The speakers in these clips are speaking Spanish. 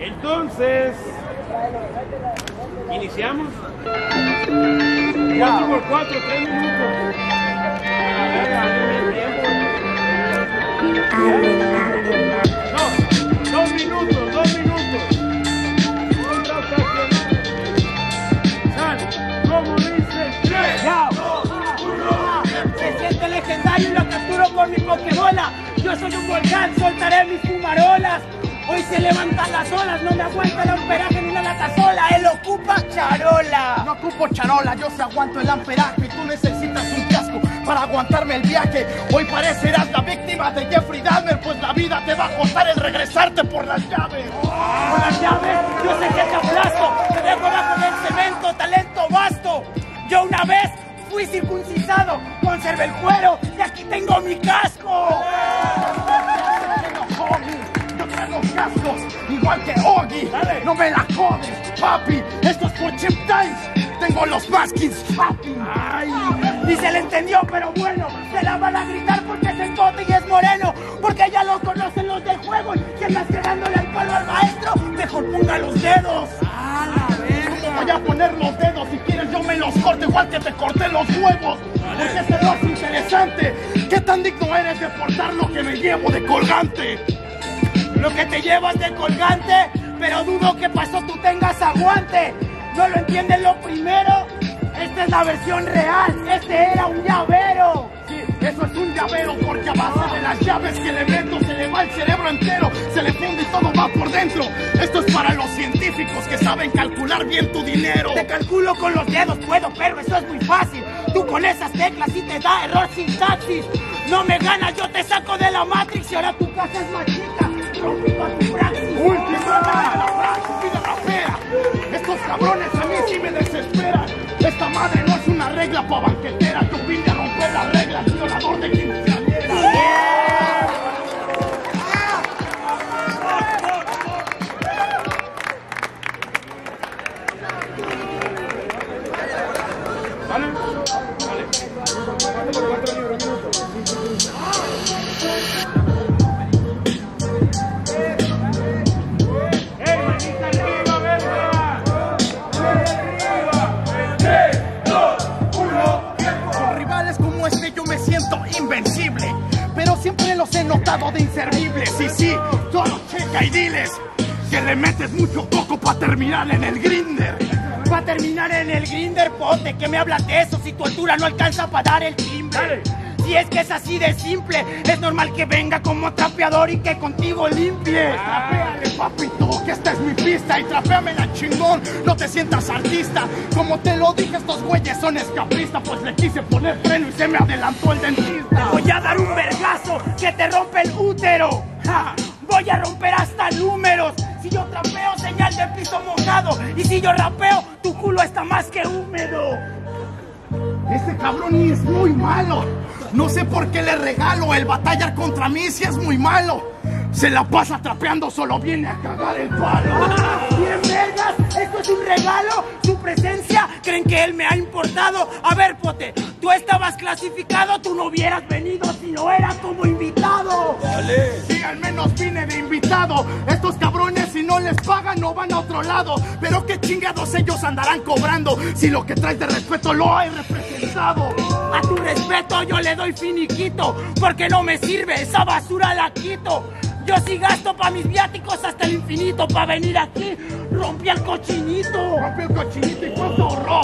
Entonces, iniciamos. 4 por 4, 3 minutos. No, 2 minutos, 2 minutos. Sal, como dice 3, ¡Ya! Se siente legendario y lo capturo con mi pokebola. Yo soy un volcán, soltaré mis fumarolas. Hoy se levantan las olas, no me aguanta el amperaje ni una lata sola. Él ocupa charola. No ocupo charola, yo se aguanto el amperaje. Tú necesitas un casco para aguantarme el viaje. Hoy parecerás la víctima de Jeffrey Dahmer, pues la vida te va a costar el regresarte por las llaves. Con las llaves, yo sé que te aplasto. Te dejo bajo del cemento, talento vasto. Yo una vez fui circuncisado, conservé el cuero y aquí tengo mi casco. No me la jodes, papi. Esto es por Chip Times. Tengo los maskins, papi. Ay, y se le entendió, pero bueno, se la van a gritar porque es el bote y es moreno, porque ya lo conocen los del juego y más quedándole al palo al maestro, mejor ponga los dedos. ¿Cómo voy a poner los dedos? Si quieres yo me los corto igual que te corté los huevos. Porque este no es interesante. ¿Qué tan digno eres de portar lo que me llevo de colgante? Lo que te llevas de colgante, pero dudo que pasó tú tengas aguante. ¿No lo entiendes lo primero? Esta es la versión real, este era un llavero. Eso es un llavero porque a base de las llaves que le meto se le va el cerebro entero, se le funde y todo va por dentro. Esto es para los científicos que saben calcular bien tu dinero. Te calculo con los dedos, puedo, pero eso es muy fácil. Tú con esas teclas y te da error sintaxis. No me ganas, yo te saco de la Matrix y ahora tu casa es más. Última la. Estos cabrones a mí sí me desesperan. Esta madre no es una regla pa' banquetera. Yo vine a romper las reglas, violador de. Invencible. Pero siempre los he notado de inservibles. Y sí, solo checa y diles que le metes mucho coco pa' terminar en el grinder. Va a terminar en el grinder, pote. ¿Qué me hablas de eso si tu altura no alcanza para dar el timbre? Si es que es así de simple, es normal que venga como trapeador y que contigo limpie. Trapéale, papito, que esta es mi pista y trapéame la chingón, no te sientas artista. Como te lo dije, estos güeyes son escapistas, pues le quise poner freno y se me adelantó el dentista. Voy a dar un vergazo que te rompe el útero. Ja, Voy a romper hasta números. Si yo trapeo, señal de piso mojado. Y si yo rapeo, tu culo está más que húmedo. Ese cabrón es muy malo. No sé por qué le regalo el batallar contra mí si es muy malo. Se la pasa trapeando, solo viene a cagar el palo. Bien, vergas, esto es un regalo. Su presencia, creen que él me ha importado. A ver, pote, tú estabas clasificado, tú no hubieras venido si no eras como invitado. Sí, al menos vine de invitado. Estos no les pagan, no van a otro lado. Pero qué chingados ellos andarán cobrando si lo que traes de respeto lo hay representado. A tu respeto yo le doy finiquito, porque no me sirve, esa basura la quito. Yo sí gasto pa' mis viáticos hasta el infinito, pa' venir aquí, rompí el cochinito. Rompió el cochinito y cuánto ahorró.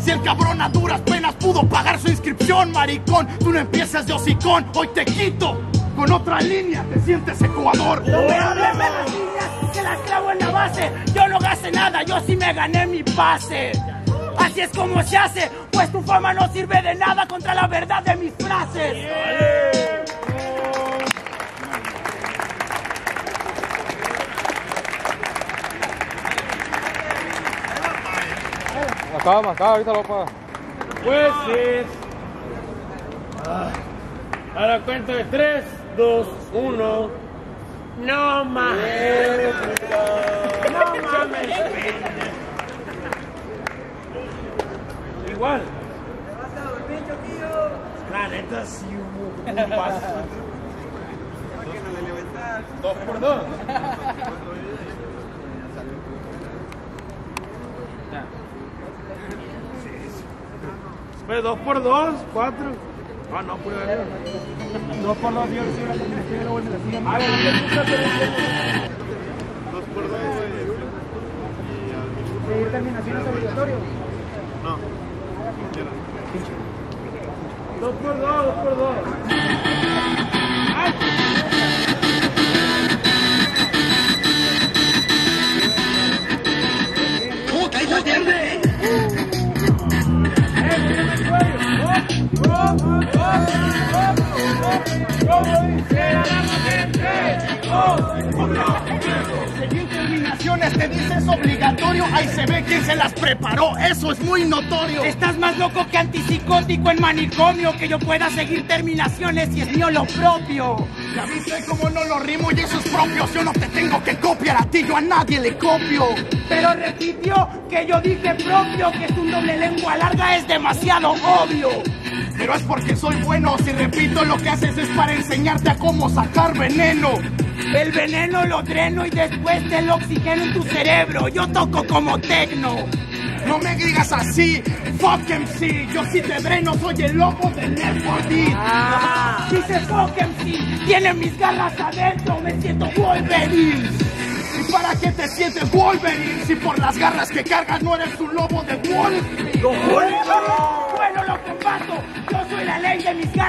Si el cabrón a duras penas pudo pagar su inscripción, maricón, tú no empiezas de hocicón, hoy te quito. Con otra línea te sientes ecuador. No me hables de base. Yo no gasté nada, yo sí me gané mi pase. Así es como se hace, pues tu fama no sirve de nada contra la verdad de mis frases. Acaba, acaba, ahorita lo paga. Jueces. Ah. A la cuenta de 3, 2, 1. No mames. ¿Cuál? Te vas a dormir, un paso. Dos por dos. Pero dos por dos, cuatro. Ah, no, puro. Dos por dos, Dios, sí, la la A ver, Dos por dos, güey. Obligatorio? No. Dos por dos, dos por dos. Seguir te dice es obligatorio. Ahí se ve quién se las preparó. Eso es muy notorio. Estás más loco que antipsicótico en manicomio que yo pueda seguir terminaciones y es mío lo propio. Ya viste cómo no lo rimo y eso es propio. Yo no te tengo que copiar a ti, yo a nadie le copio. Pero repitió que yo dije propio que es un doble lengua larga es demasiado obvio. Pero es porque soy bueno. Si repito, lo que haces es para enseñarte a cómo sacar veneno. El veneno lo dreno y después del oxígeno en tu cerebro. Yo toco como tecno. No me digas así, fuck MC. Yo sí te dreno, soy el lobo del Network Ah, dice fuck MC, tiene mis garras adentro, me siento Wolverine. ¿Y para qué te sientes Wolverine si por las garras que cargas no eres un lobo de Wall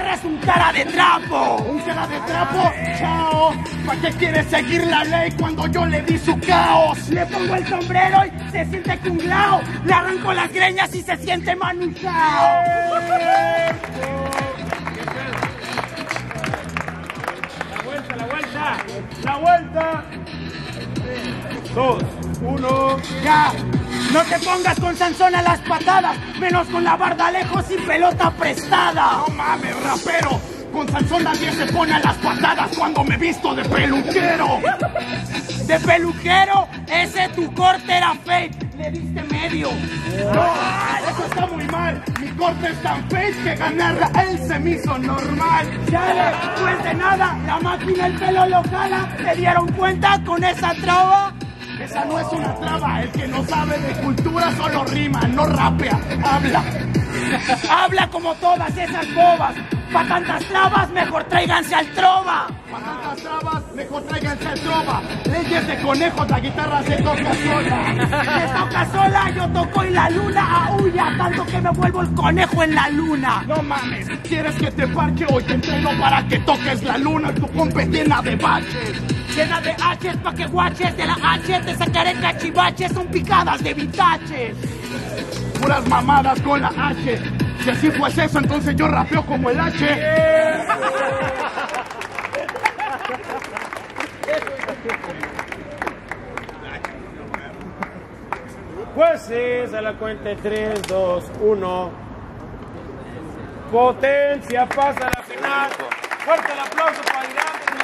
ley de mis garras, un cara de trapo. ¿Un cara de trapo? Chao. ¿Para qué quieres seguir la ley cuando yo le di su caos? Le pongo el sombrero y se siente cunglao. Le arranco las greñas y se siente manujao. La vuelta, la vuelta. La vuelta. Dos, no te pongas con Sansón a las patadas, menos con la barda lejos y pelota prestada. No mames, rapero. Con Sansón nadie se pone a las patadas cuando me visto de peluquero. De peluquero, ese tu corte era fake, le diste medio. No, eso está muy mal. Mi corte es tan fake que ganarla él se me hizo normal. Chale, pues de nada, la máquina el pelo lo jala, ¿se dieron cuenta con esa traba? Esa no es una traba. El que no sabe de cultura solo rima, no rapea, habla. Habla como todas esas bobas, pa' tantas trabas mejor tráiganse al trova. Para tantas trabas, mejor tráiganse el trova. Leyes de conejos, la guitarra se toca sola. Se toca sola, yo toco y la luna aúlla tanto que me vuelvo el conejo en la luna. No mames, ¿quieres que te parche hoy? Te entreno para que toques la luna, tu compa llena de baches. Llena de H's pa' que guaches de la H te sacaré cachivaches, son picadas de vitaches. Puras mamadas con la H. Si así fuese eso, entonces yo rapeo como el H. Pues sí, a la cuenta de 3, 2, 1. Potencia pasa a la final. Fuerte el aplauso para.